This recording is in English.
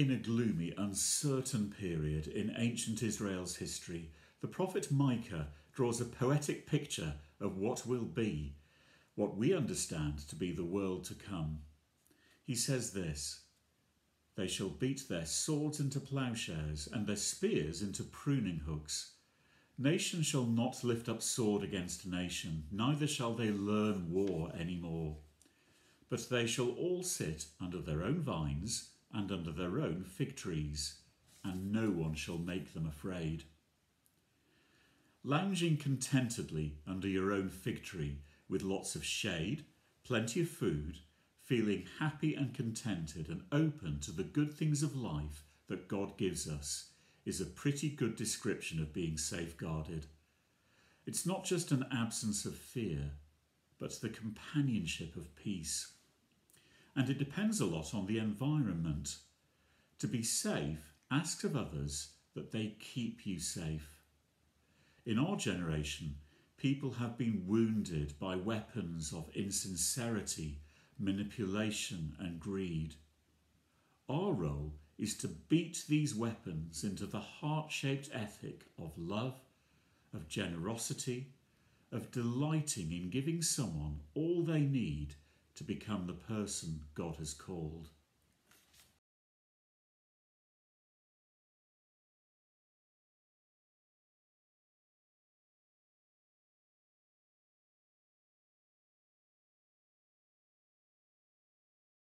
In a gloomy, uncertain period in ancient Israel's history, the prophet Micah draws a poetic picture of what will be, what we understand to be the world to come. He says this They shall beat their swords into plowshares and their spears into pruning hooks. Nation shall not lift up sword against nation, neither shall they learn war any more. But they shall all sit under their own vines and under their own fig trees, and no one shall make them afraid. Lounging contentedly under your own fig tree with lots of shade, plenty of food, feeling happy and contented and open to the good things of life that God gives us is a pretty good description of being safeguarded. It's not just an absence of fear, but the companionship of peace. And it depends a lot on the environment. To be safe, ask of others that they keep you safe. In our generation, people have been wounded by weapons of insincerity, manipulation, and greed. Our role is to beat these weapons into the heart shaped ethic of love, of generosity, of delighting in giving someone all they need to become the person God has called.